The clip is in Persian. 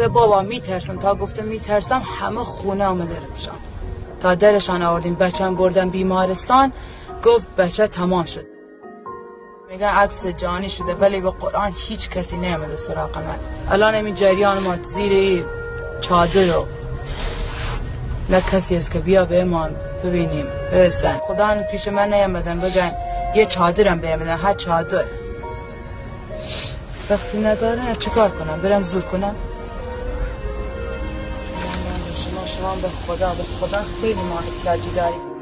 بابا میترسم. تا گفتم میترسم همه خونه آمده روشان تا درشان آوردیم بچم بردن بیمارستان گفت بچه تمام شد. میگن عکس جانی شده ولی به قرآن هیچ کسی نیامده سراغ من. الان این جریان ما زیر چادر رو. نه کسی است که بیا به ببینیم برسن. خدا پیش من نیامدن بگن یه چادرم بیامدن هر چادر. وقتی نداره چکار کنم؟ برم زور کنم؟ شما به خدا به خدا خیلی ما احتیاجی داریم.